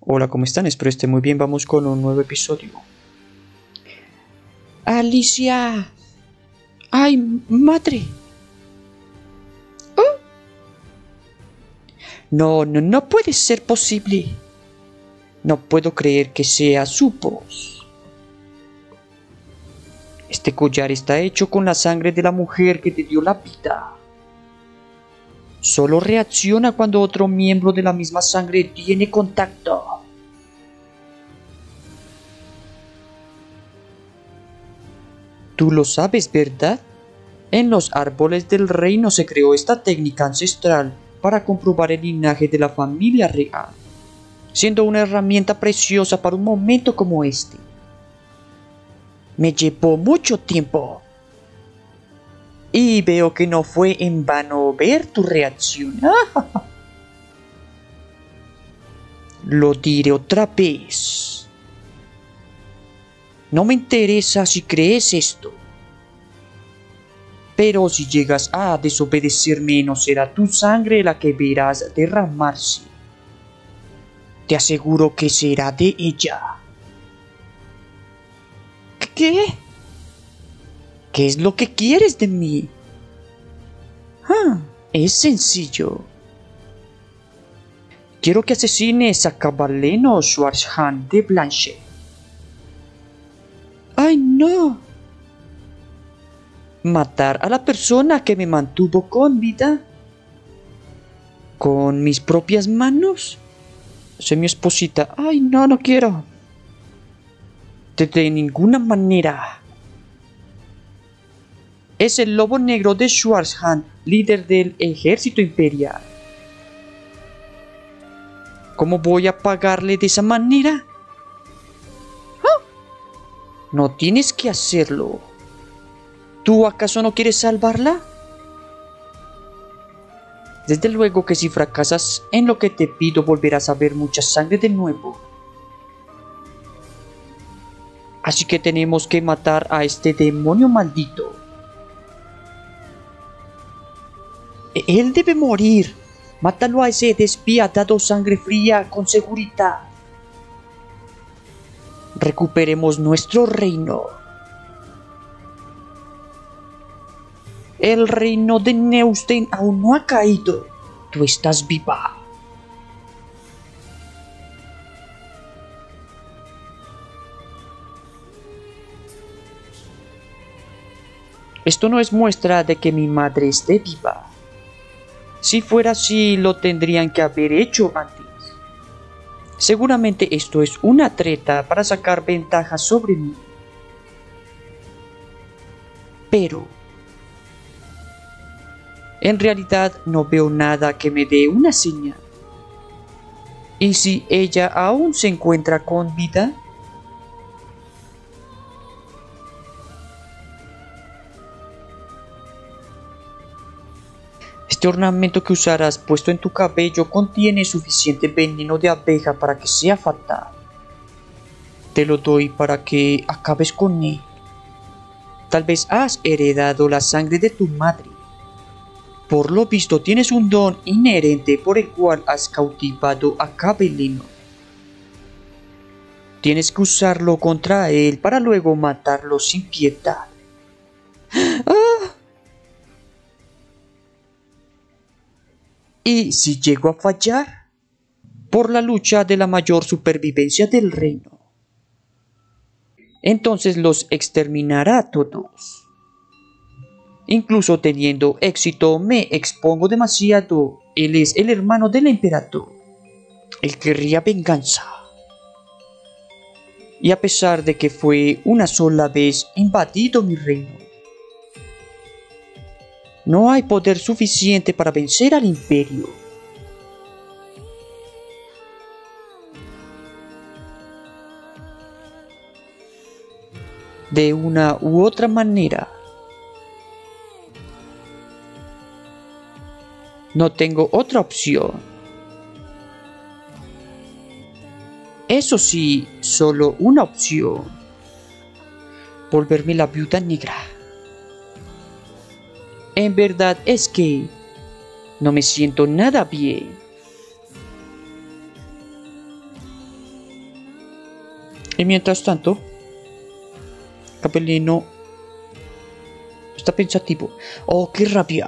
Hola, ¿cómo están? Espero estén muy bien. Vamos con un nuevo episodio. Alicia. Ay, madre. ¿Oh? No, no, no puede ser posible. No puedo creer que sea su voz. Este collar está hecho con la sangre de la mujer que te dio la vida. Solo reacciona cuando otro miembro de la misma sangre tiene contacto. Tú lo sabes, ¿verdad? En los árboles del reino se creó esta técnica ancestral para comprobar el linaje de la familia real, siendo una herramienta preciosa para un momento como este. Me llevó mucho tiempo. Y veo que no fue en vano ver tu reacción. Lo diré otra vez. No me interesa si crees esto. Pero si llegas a desobedecerme, no será tu sangre la que verás derramarse. Te aseguro que será de ella. ¿Qué? ¿Qué es lo que quieres de mí? Ah, es sencillo. Quiero que asesines a Cabaleno Schwarzhan de Blanche. ¡Ay, no! Matar a la persona que me mantuvo con vida. ¿Con mis propias manos? Soy mi esposita. ¡Ay, no, no quiero! De, de ninguna manera. Es el lobo negro de Schwarzhand, líder del ejército imperial. ¿Cómo voy a pagarle de esa manera? No tienes que hacerlo. ¿Tú acaso no quieres salvarla? Desde luego que si fracasas en lo que te pido volverás a ver mucha sangre de nuevo. Así que tenemos que matar a este demonio maldito. Él debe morir. Mátalo a ese despiadado sangre fría con seguridad recuperemos nuestro reino. El reino de Neustein aún no ha caído. Tú estás viva. Esto no es muestra de que mi madre esté viva. Si fuera así, lo tendrían que haber hecho antes. Seguramente esto es una treta para sacar ventaja sobre mí. Pero... En realidad no veo nada que me dé una señal. ¿Y si ella aún se encuentra con vida? Este ornamento que usarás puesto en tu cabello contiene suficiente veneno de abeja para que sea fatal. Te lo doy para que acabes con él. Tal vez has heredado la sangre de tu madre. Por lo visto tienes un don inherente por el cual has cautivado a Cabelino. Tienes que usarlo contra él para luego matarlo sin piedad. Y si llego a fallar, por la lucha de la mayor supervivencia del reino, entonces los exterminará a todos. Incluso teniendo éxito me expongo demasiado. Él es el hermano del emperador. Él querría venganza. Y a pesar de que fue una sola vez invadido mi reino, no hay poder suficiente para vencer al imperio. De una u otra manera, no tengo otra opción. Eso sí, solo una opción. Volverme la viuda negra. En verdad es que no me siento nada bien. Y mientras tanto, Capelino está pensativo. ¡Oh, qué rabia!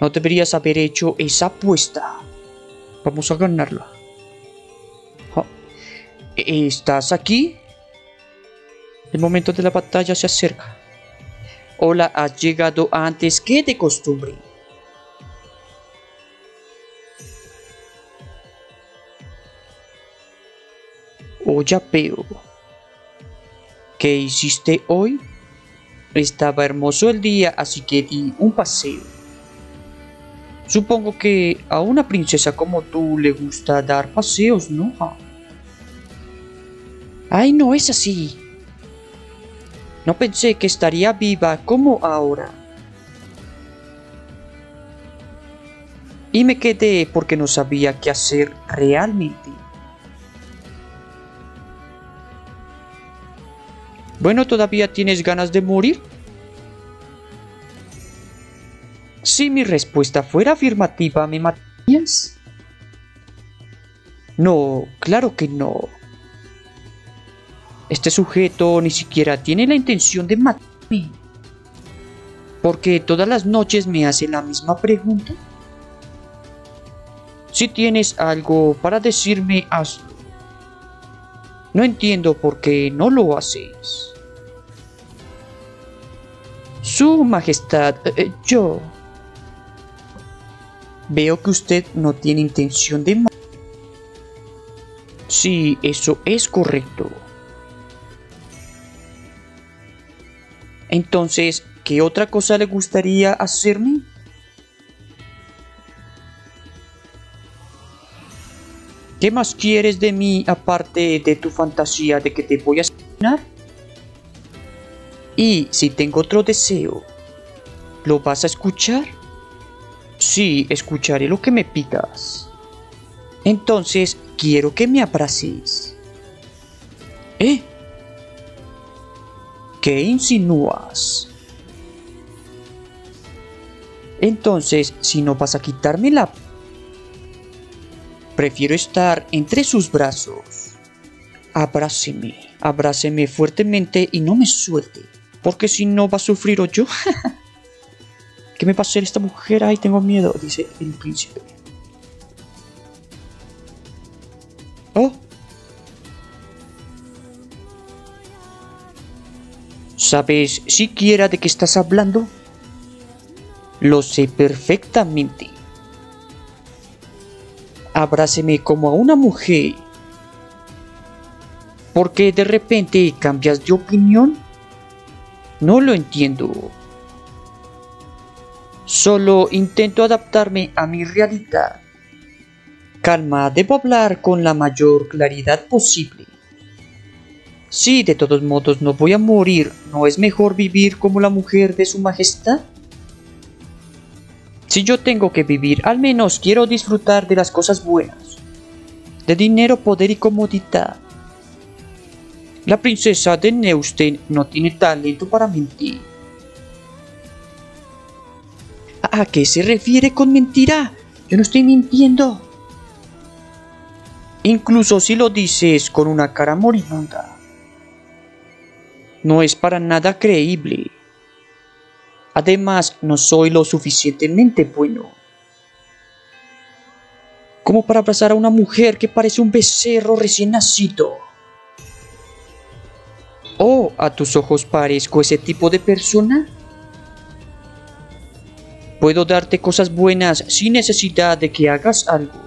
No deberías haber hecho esa apuesta. Vamos a ganarla. ¿Estás aquí? El momento de la batalla se acerca. Hola, has llegado antes que de costumbre. Oh, ya veo. ¿Qué hiciste hoy? Estaba hermoso el día, así que di un paseo. Supongo que a una princesa como tú le gusta dar paseos, ¿no? Ay, no es así. No pensé que estaría viva como ahora. Y me quedé porque no sabía qué hacer realmente. Bueno, ¿todavía tienes ganas de morir? Si mi respuesta fuera afirmativa, ¿me matarías? No, claro que no. Este sujeto ni siquiera tiene la intención de matarme. Porque todas las noches me hace la misma pregunta. Si tienes algo para decirme, hazlo. No entiendo por qué no lo haces. Su Majestad, eh, eh, yo... Veo que usted no tiene intención de. Sí, eso es correcto. Entonces, ¿qué otra cosa le gustaría hacerme? ¿Qué más quieres de mí aparte de tu fantasía de que te voy a asesinar? Y si tengo otro deseo, ¿lo vas a escuchar? Sí, escucharé lo que me pidas. Entonces, quiero que me abraces. ¿Eh? ¿Qué insinúas? Entonces, si no vas a quitarme la... Prefiero estar entre sus brazos. Abráceme, abráceme fuertemente y no me suelte, porque si no va a sufrir o yo. ¿Qué me va a hacer esta mujer? Ay, tengo miedo, dice el príncipe. ¿Sabes siquiera de qué estás hablando? Lo sé perfectamente. Abráceme como a una mujer. ¿Por qué de repente cambias de opinión? No lo entiendo. Solo intento adaptarme a mi realidad. Calma, debo hablar con la mayor claridad posible. Si de todos modos no voy a morir, ¿no es mejor vivir como la mujer de su majestad? Si yo tengo que vivir, al menos quiero disfrutar de las cosas buenas, de dinero, poder y comodidad. La princesa de Neustein no tiene talento para mentir. ¿A qué se refiere con mentira? Yo no estoy mintiendo. Incluso si lo dices con una cara moribunda. No es para nada creíble. Además, no soy lo suficientemente bueno. Como para abrazar a una mujer que parece un becerro recién nacido. ¿Oh, a tus ojos parezco ese tipo de persona? Puedo darte cosas buenas sin necesidad de que hagas algo.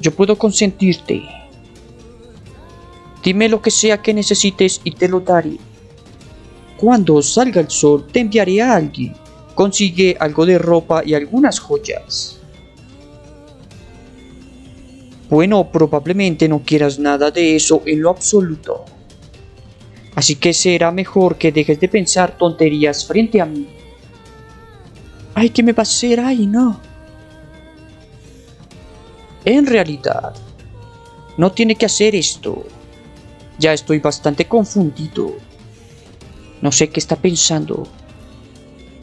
Yo puedo consentirte. Dime lo que sea que necesites y te lo daré. Cuando salga el sol te enviaré a alguien. Consigue algo de ropa y algunas joyas. Bueno, probablemente no quieras nada de eso en lo absoluto. Así que será mejor que dejes de pensar tonterías frente a mí. Ay, ¿qué me va a hacer? Ay, no. En realidad, no tiene que hacer esto. Ya estoy bastante confundido. No sé qué está pensando.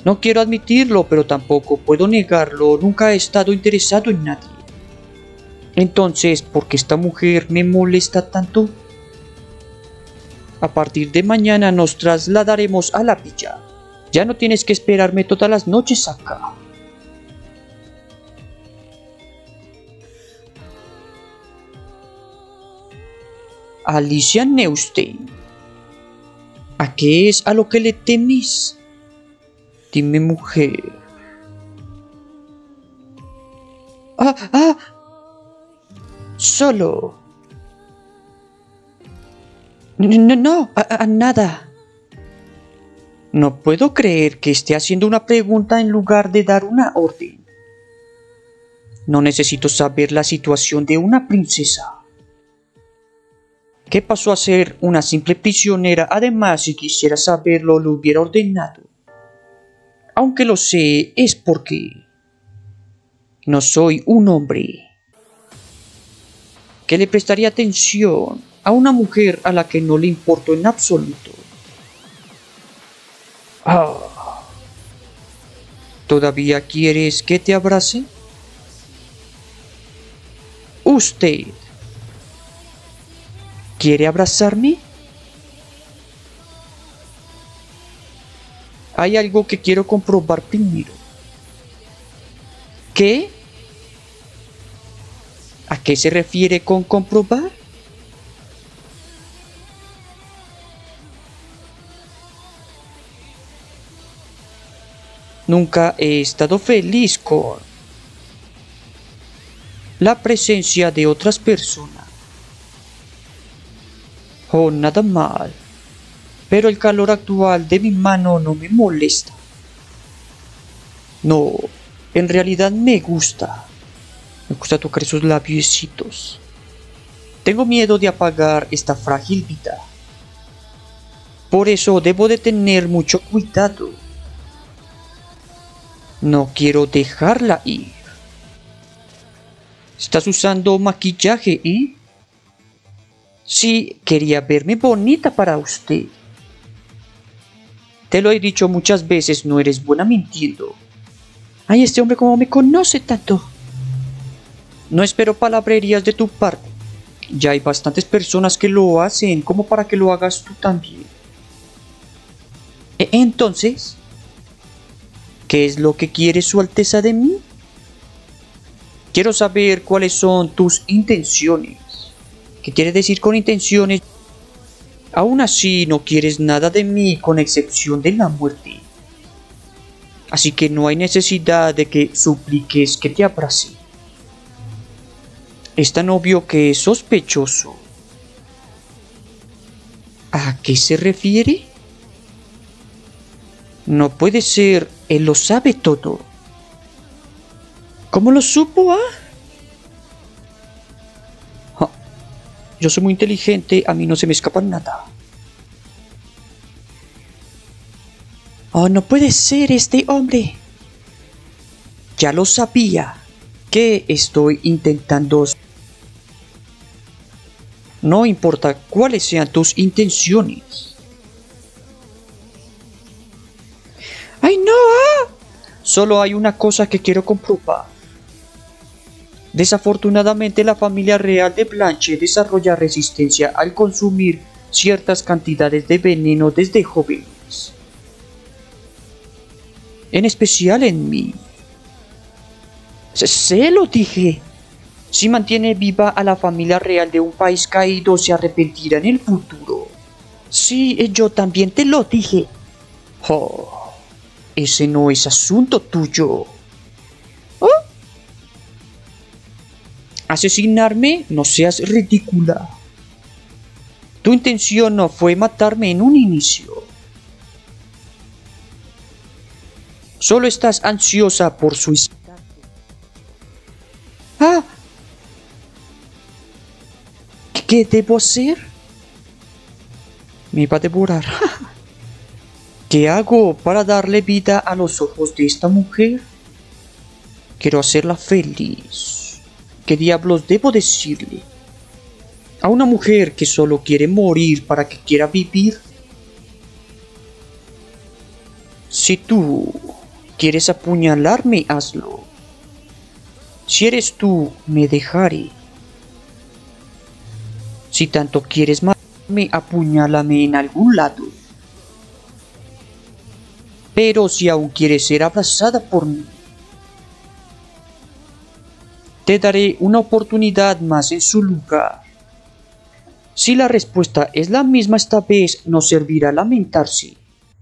No quiero admitirlo, pero tampoco puedo negarlo. Nunca he estado interesado en nadie. Entonces, ¿por qué esta mujer me molesta tanto? A partir de mañana nos trasladaremos a la villa. Ya no tienes que esperarme todas las noches acá. Alicia Neustein. ¿A qué es a lo que le temes? Dime, mujer. Ah, ah. Solo. No, no, a, nada. No puedo creer que esté haciendo una pregunta en lugar de dar una orden. No necesito saber la situación de una princesa. ¿Qué pasó a ser una simple prisionera? Además, si quisiera saberlo, lo hubiera ordenado. Aunque lo sé, es porque no soy un hombre que le prestaría atención a una mujer a la que no le importo en absoluto. Ah. ¿Todavía quieres que te abrace? Usted ¿Quiere abrazarme? Hay algo que quiero comprobar primero. ¿Qué? ¿A qué se refiere con comprobar? Nunca he estado feliz con la presencia de otras personas. Oh, nada mal. Pero el calor actual de mi mano no me molesta. No, en realidad me gusta. Me gusta tocar esos labiositos. Tengo miedo de apagar esta frágil vida. Por eso debo de tener mucho cuidado. No quiero dejarla ir. Estás usando maquillaje y... Sí, quería verme bonita para usted. Te lo he dicho muchas veces, no eres buena mintiendo. Ay, este hombre como me conoce tanto. No espero palabrerías de tu parte. Ya hay bastantes personas que lo hacen como para que lo hagas tú también. E, entonces, ¿qué es lo que quiere su Alteza de mí? Quiero saber cuáles son tus intenciones. ¿Qué quiere decir con intenciones? Aún así no quieres nada de mí con excepción de la muerte. Así que no hay necesidad de que supliques que te abrace. Es tan obvio que es sospechoso. ¿A qué se refiere? No puede ser, él lo sabe todo. ¿Cómo lo supo, ah? Yo soy muy inteligente, a mí no se me escapa nada. Oh, no puede ser este hombre. Ya lo sabía. que estoy intentando? No importa cuáles sean tus intenciones. ¡Ay, no! Ah. Solo hay una cosa que quiero comprobar. Desafortunadamente la familia real de Blanche desarrolla resistencia al consumir ciertas cantidades de veneno desde jóvenes. En especial en mí. Se, lo dije. Si mantiene viva a la familia real de un país caído, se arrepentirá en el futuro. Sí, yo también te lo dije. Oh, ese no es asunto tuyo. Asesinarme, no seas ridícula. Tu intención no fue matarme en un inicio. Solo estás ansiosa por suicidarte. Ah. ¿Qué debo hacer? Me va a devorar. ¿Qué hago para darle vida a los ojos de esta mujer? Quiero hacerla feliz. ¿Qué diablos debo decirle? ¿A una mujer que solo quiere morir para que quiera vivir? Si tú quieres apuñalarme, hazlo. Si eres tú, me dejaré. Si tanto quieres matarme, apuñálame en algún lado. Pero si aún quieres ser abrazada por mí, te daré una oportunidad más en su lugar. Si la respuesta es la misma esta vez, no servirá lamentarse.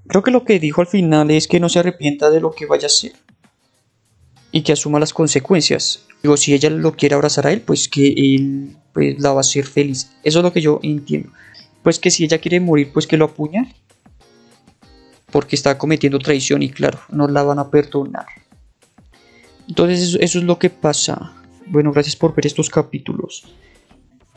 Creo que lo que dijo al final es que no se arrepienta de lo que vaya a hacer. Y que asuma las consecuencias. Digo, si ella lo quiere abrazar a él, pues que él pues, la va a hacer feliz. Eso es lo que yo entiendo. Pues que si ella quiere morir, pues que lo apuñale. Porque está cometiendo traición y claro, no la van a perdonar. Entonces eso, eso es lo que pasa. Bueno, gracias por ver estos capítulos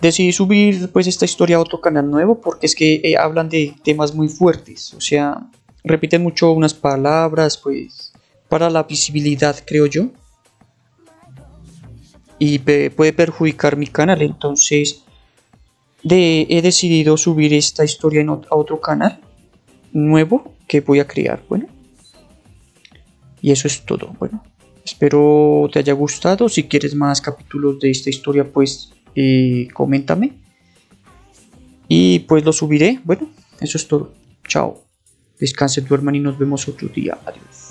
decidí subir pues esta historia a otro canal nuevo porque es que eh, hablan de temas muy fuertes, o sea, repiten mucho unas palabras pues para la visibilidad creo yo y puede perjudicar mi canal, entonces he decidido subir esta historia a otro canal nuevo que voy a crear, bueno. Y eso es todo, bueno. Espero te haya gustado, si quieres más capítulos de esta historia pues coméntame. Y pues lo subiré. Bueno, eso es todo. Chao. Descanse, duerman y nos vemos otro día. Adiós.